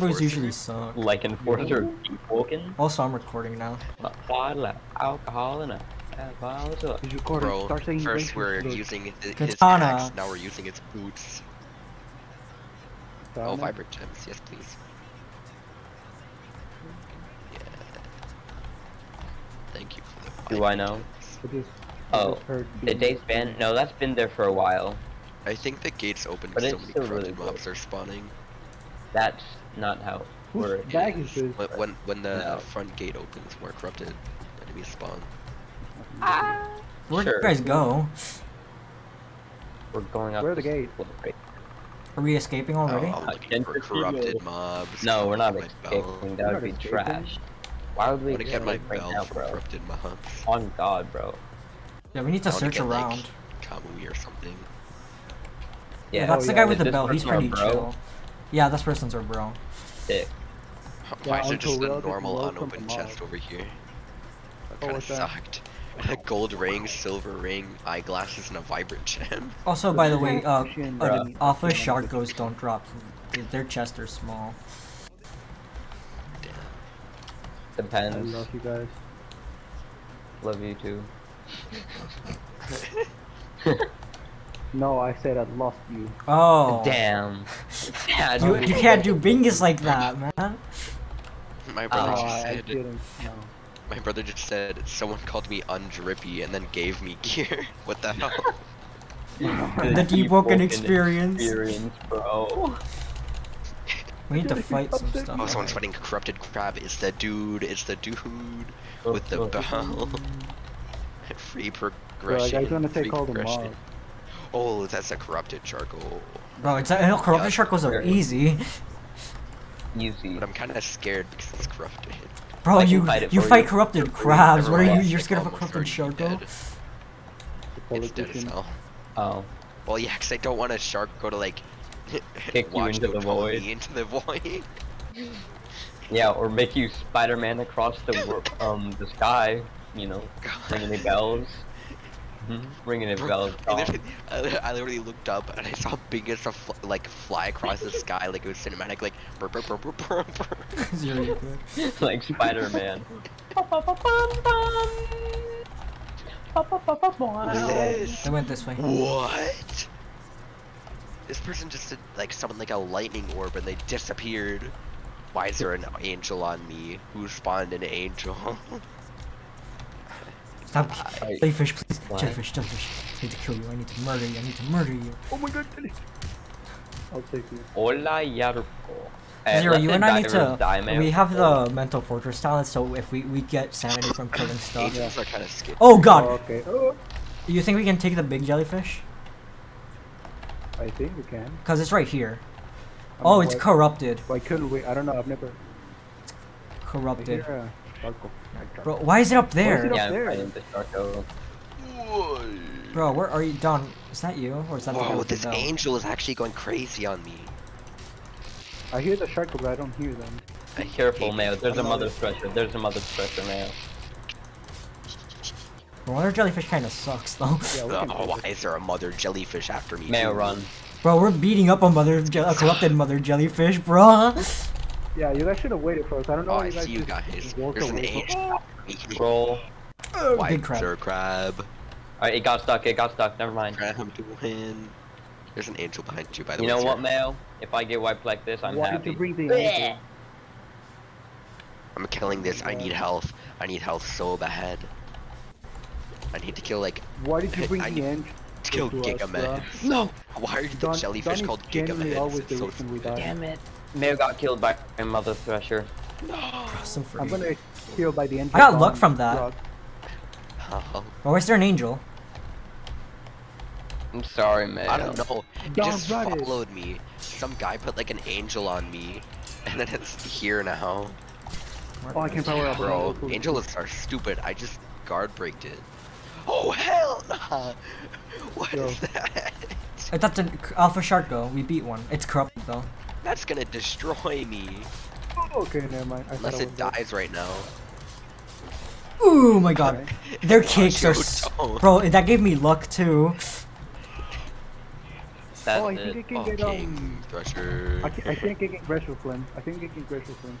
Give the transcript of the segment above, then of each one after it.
Servers usually suck. Like Enforcer Deep Woken. Also, I'm recording now. A bottle of alcohol and a a bottle of He's. Bro, first we're using his Katana. axe, now we're using its boots. Oh, Katana. vibrant gems, yes please. Yeah. Thank you for the Do I know? gems. I just- I Oh, The being- date's been no, that's been there for a while. I think the gates open But because so it's many still corrupted really mobs are spawning. That's not how it Whose works. bag is? When when, when the No. front gate opens, more corrupted enemies spawn. Ah. Where'd Sure. you guys go? We're going up. Where the gate? little. Are we escaping already? Oh, I'm for corrupted mobs. No, we're not escaping. That We're would not be escaping. trash. Why would I we wanna get my escape right bell now, bro? corrupted mobs. On God, bro. Yeah, we need to I wanna search get, like, around. Kamui or something. Yeah, Yeah, that's Oh, the yeah, guy is with the this bell. He's person our pretty bro? chill. Yeah, this person's our bro. sick. Why Yeah, is there just a doesn't normal unopened chest over here? That Oh, kinda what's sucked. A gold ring, silver ring, eyeglasses, and a vibrant gem. Also, by the way, uh, Shin, uh bruh. alpha sharkos don't drop. Their chests are small. Damn. I Depends. love you guys. Love you too. No, I said I lost you. Oh. Damn. Yeah, You, you can't do bingus like that, man. My brother Oh, just said. No. My brother just said someone called me undrippy and then gave me gear. what the hell? The deepwoken experience. Experience, bro. We need to fight some stuff. Oh, someone's fighting corrupted crab. It's the dude. It's the dude with the bell. Free progression. guys wanna take all the progression. Oh, that's a corrupted sharko. Bro, it's uh, corrupted Yeah. sharkos are easy. Easy. But I'm kind of scared because it's corrupted. Bro, I can you fight you fight you. corrupted crabs. What are you? You're It's scared of a corrupted already sharko? dead. The It's dead as hell. Oh. Well, yeah, 'cause I don't want a shark go to like Kick you into go the follow void. me into the void. Yeah, or make you Spider-Man across the um the sky. You know, ringing the bells. Ringing the Bro, bells. I literally, I literally looked up and I saw biggest of fl- like fly across the sky like it was cinematic like you're good. like Spider-Man. Yes. They went this way. What? This person just did like summoned like a lightning orb and they disappeared. Why is there an angel on me? Who spawned an angel? Stop. I- Jellyfish, please. What? Jellyfish, jellyfish. I need to kill you. I need to murder you. I need to murder you. Oh my god, Billy. I'll take you. Hola, Yarko. Eh, Zero, you and I need to. die. We have the mental fortress talent, so if we we get sanity from killing stuff. Angels are kind of scary. Oh Oh, god! okay. Oh, You think we can take the big jellyfish? I think we can. Cause it's right here. I Oh, it's why- corrupted. Why couldn't we? I don't know. I've never. I Corrupted. hear a. Bro, why is it up it there? up Yeah, I'm the Sharko. Bro, where are you, Don? Is that you, or is that the guy Whoa, the this bell? angel is actually going crazy on me. I hear the sharko, but I don't hear them. I Careful, hate Mayo. There's a I'm mother not- thresher. There's a mother thresher, Mayo. Bro, Wonder jellyfish kind of sucks though. Yeah, Oh, why is there a mother jellyfish after me? Mayo, too? run. Bro, we're beating up a mother, a corrupted mother jellyfish, bro. Yeah, you guys should have waited for us. I don't know Oh, why I you see you just guys. walk There's an away from- angel. after me. Roll. Oh, Why big is crab. there crab? Alright, it got stuck. It got stuck. Never mind. Crab to win. There's an angel behind you, by the You way. You know what, Mayo? If I get wiped like this, I'm Why happy. did you bring the angel? I'm killing this. I need health. I need health so bad. I need to kill like Why did you bring I the angel? to kill To us, Gigaman. No. Why are the Don- jellyfish Don called genuinely Gigaman? the so reason we stupid. Damn it. Mayo got killed by a mother thresher. So free. I'm gonna kill by the angel. I got luck from that. rock. Uh-huh. Oh, Bro, where's there an angel? I'm sorry, Mayo. I don't know. It Don't just run it. followed me. Some guy put like an angel on me, and then it's here now. Oh, I can't power up. Bro, Cool. angels are stupid. I just guard breaked it. Oh hell nah! What Yo. is that? I thought the alpha sharko. We beat one. It's corrupted though. That's gonna destroy me. Okay, never mind. I Unless thought I it was dies right now. Ooh my god. Their kicks are. your s- tone. Bro, that gave me luck too. That's oh, I it. think I can Oh, get King um. Thresher. I, can, I think I can Graceful Flame. I think I can Graceful Flame.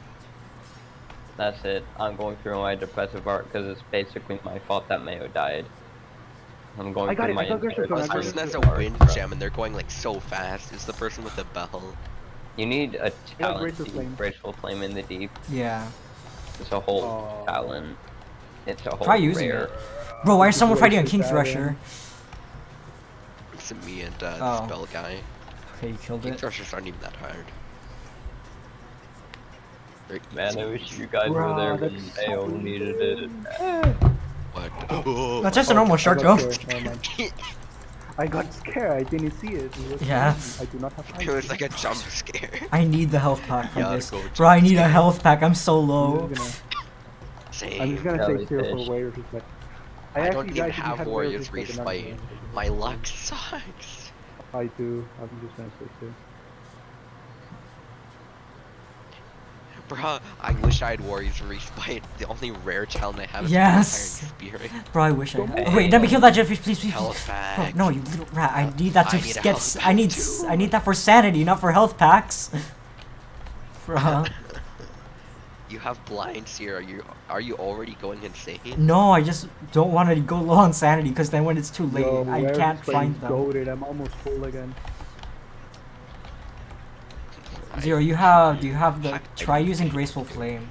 That's it. I'm going through my depressive art because it's basically my fault that Mayo died. I'm going I got through it, my I got Gerson entire This person Gerson has a Phone. wind bro. gem and they're going like so fast. It's the person with the bell. You need a Yeah, talent Graceful to Flame. graceful flame in the deep. Yeah. It's a whole Oh. talent. It's a whole Try using rare. it. Bro, why is Just someone fighting a King that, Thresher? It's me and uh, Oh. this bell guy. Okay, you killed King it. Threshers aren't even that hard. They're Man, I wish you guys were there when that's Mayo so needed it. What? Oh, That's just a normal I shark, got though. scared, never mind. I got scared. I didn't see it. it was Yeah. crazy. I do not have. It was like a jump scare. I need the health pack from Yeah, this. go Bro, I need a health pack. I'm so low. just I'm Same. just gonna Jellyfish. say zero for warriors. But I, actually, don't even guys, if you have warriors like, respawn. My luck sucks. I do. I'm just gonna say so. Bruh, I wish I had warriors respawn. The only rare talent I have is Yes. Iron Spirit. Bro, I wish I had. move. Wait, let me kill that jellyfish, please, please, Health please. Bro, pack. no, you little rat. I need that to I need get. health s- I pack need. too. I need that for sanity, not for health packs. Bruh. You have blinds here. Are you are you already going insane? No, I just don't want to go low on sanity because then when it's too late, Yo, I can't find them. Goated. I'm almost full again. Zero, you have. Do you have the? Try using graceful flame.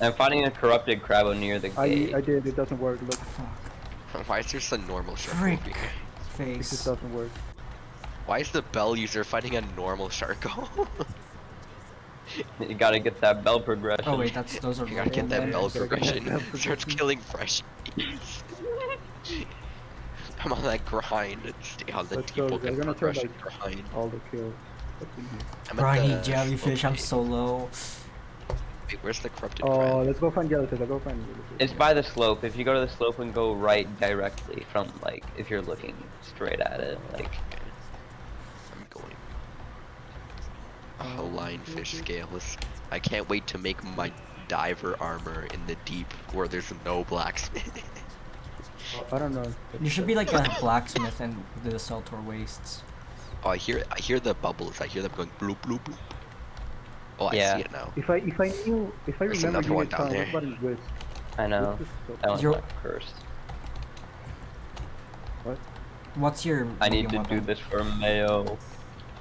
I'm finding a corrupted crab near the I gate. I did. It doesn't work. Look, Fuck. Why is there some normal shark Frick. over it just doesn't work. Why is the bell user fighting a normal sharko? You gotta get that bell progression. Oh wait, that's those are. you gotta get that bell gotta that progression. bell Starts killing fresh. I'm on that grind. Stay on the Let's go, they're gonna turn, progression like, grind. All the kills. What's? I'm Bro, need the jellyfish. I'm so low. Wait, where's the corrupted Oh, crab? let's go find jellyfish. Let's go find jellyfish. It's by the slope. If you go to the slope and go right directly from like if you're looking straight at it, like I'm going. Uh, oh, lionfish scales. I can't wait to make my diver armor in the deep where there's no blacksmith. I don't know. You should be like a blacksmith and do the Seltor wastes. Oh, I hear I hear the bubbles. I hear them going bloop bloop bloop. Oh, I see it now. If I if I knew if I There's remember another one down there. what is this? I know. This is That one's You're- not cursed. What? What's your I need medium to do this for Mayo.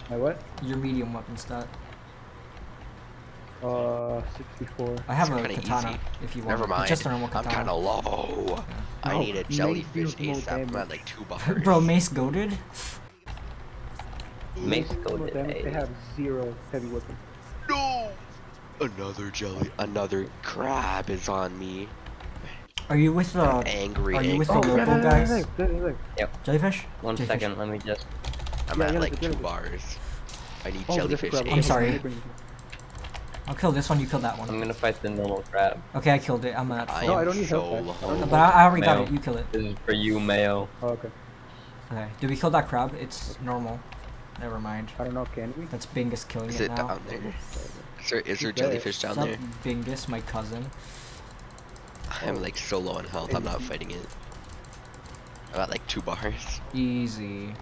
My what? Your medium weapon stat. Uh, 64. I have It's a katana easy. if you want. Never mind. It's just a normal I'm kind of low. I No, need a jellyfish deals more ASAP. I'm at like two bars. Bro, mace goaded. Mace Some them? They have zero heavy weapons. No! Another jelly. Another crab is on me. Are you with uh, the I'm angry. are you with angry. the yeah, local there, guys? there. jellyfish? One Jellyfish. second, let me just. I'm Yeah, at like two bars. I need Oh, jellyfish. I'm sorry. I'll kill this one. You kill that one. I'm gonna fight the normal crab. Okay, I killed it. I'm at I. No, I don't need so help, guys. I don't low. But I, I already got it. You kill it. This is for you, Mayo. Oh, okay. Okay. Did we kill that crab? It's normal. Never mind. I don't know, can we? That's Bingus killing Is it it now. down there? Is there, is there jellyfish down there? Bingus, my cousin. I'm oh. like so low on health. I'm not fighting it. I'm at like two bars. Easy.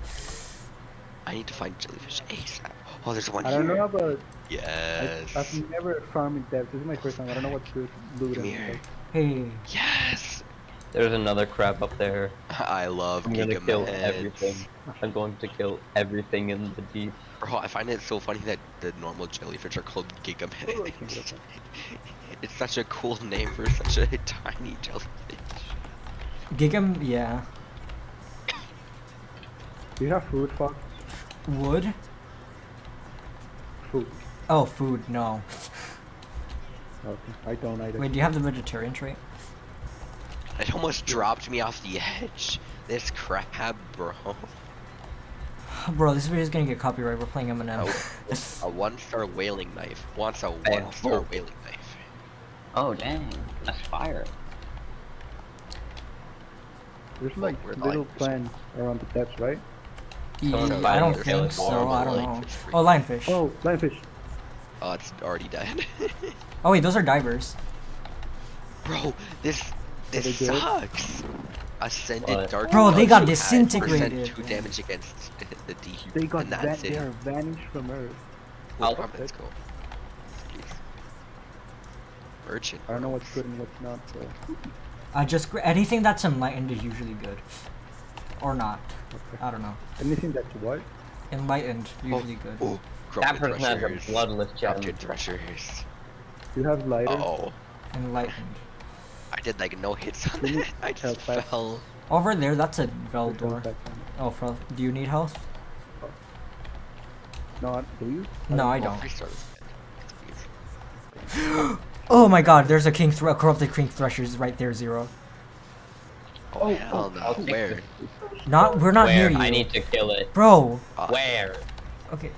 I need to find jellyfish ASAP. Oh, there's one I here. don't know about. Yes. I, I've never farmed in depth. This is my first time. I don't know what to loot Come and here. stuff. Hey. Yes. There's another crab up there. I love I'm gonna kill Gigameds. everything. I'm going to kill everything in the deep. Bro, I find it so funny that the normal jellyfish are called Gigameds. it's such a cool name for such a tiny jellyfish. Gigam, yeah. Do you have food, Fox? Wood? Food. Oh, food, no. Okay. I don't either. Wait, do you have the vegetarian trait? It almost dropped me off the edge. This crab, bro. Bro, this video is gonna get copyright. We're playing Eminem. A one-star whaling knife wants a one-star oh. whaling knife. Oh dang, that's fire. There's like we're little lionfish. plants around the depths, right? Someone's I don't their think so. I don't know. Oh, lionfish. Oh, lionfish. Oh, it's already dead. Oh wait, those are divers. bro, this this they good? sucks. Ascended What? Dark Bro, they got Dogs disintegrated. 2 damage against the D. They got and that. that's They it. are vanished from Earth. I'll- Oh, let's go. Jeez. Merchant. I don't know what's good and what's not. So. I just anything that's enlightened is usually good, or not. Okay. I don't know. Anything that's what? Enlightened usually good. Oh, That corrupted person has a threshers. bloodless gem. Corrupted threshers. You have lighter. Uh oh. Enlightened. I did like no hits on Can it. I just help us? fell. Over there, that's a Vel door. Oh, for, do you need health? No, do you? No, I Oh, don't. free start is good. It's easy. Oh my god, there's a king thr- a corrupted king threshers right there, zero. Oh, Oh, hell oh, no. I'll Where? Not, we're not Where? near you. I need to kill it. Bro, Uh, Where? okay.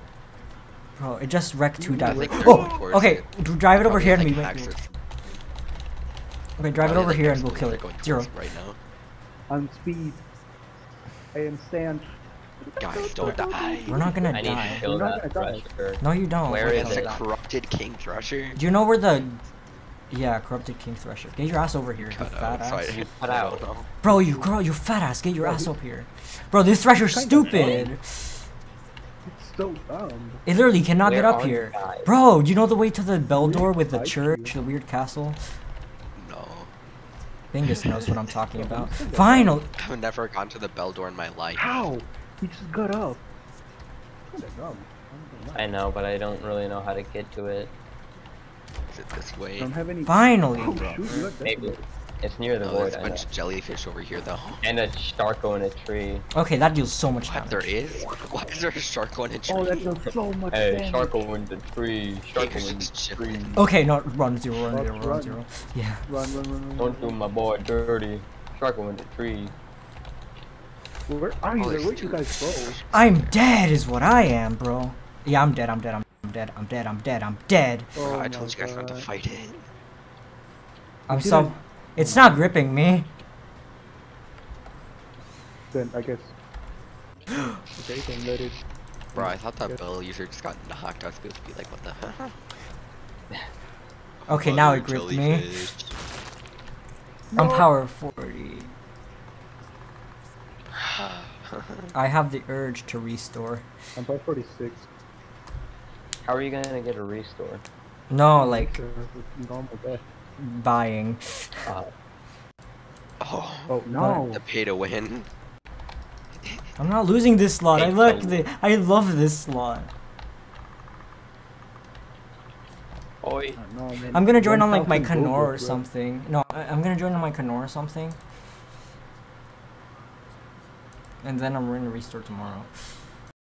Bro, it just wrecked two I dives. Oh, okay, it. drive it over here and like, we might. Hacks or Okay, drive it over here and we'll kill it. going Zero. Right now. On speed. I am stand. Guys, don't die. We're not gonna I need to kill You're not that gonna die. No, you don't. Where We're is gonna It's a it? die. corrupted king thresher. Do you know where the? Yeah, corrupted king thresher. Get your ass over here, you fat ass. You cut out. Bro, you girl, you fat ass. Get your ass up here. Bro, this thresher's Kinda stupid. It's so dumb. It literally cannot Where get up here. guys? Bro, you know the way to the bell door with the church, the weird castle? No. Knows what I'm talking about. Final. I've never gone to the bell door in my life. How? He just got up. I'm not gonna lie. I know, but I don't really know how to get to it. Is it this way? I don't have any. Finally. Oh, shoot, you got Maybe. That. It's near the No, void, there's a I know. bunch of jellyfish over here though. And a Starko in a tree. Okay, that deals so much What? There damage. is? Why is there a shark going in Oh, that tree? does so much Hey, damage. Starko in the tree. Starko Jaeger's in the tree. Okay, no, run zero, run Run, zero, run run. zero. Yeah. Run, run, run, run. Don't do my boy dirty. Starko in the tree. Where are oh, you? Oh, Where'd you guys go? I'm dead, is what I am, bro. Yeah, I'm dead. I'm dead. I'm dead. I'm dead. I'm dead. I'm dead. Oh, I told you guys not to fight it. I'm You so. Didn't- It's not gripping me. Then I guess. okay, then let it. Bro, I thought that Yes. bell user just got knocked. I was supposed to be like, what the heck? Okay, now it gripped me. jellyfish. I'm power 40. I have the urge to restore. I'm by 46. How are you gonna get a restore? No, like Sure, it's normal death. buying. Uh, Oh, Oh no! the pay to win. I'm not losing this slot. I Hey, like the. I love this slot. oi. Know, I'm gonna join on like my 1000 Canor or something. No, I, I'm gonna join on my Canor or something. And then I'm gonna restore tomorrow.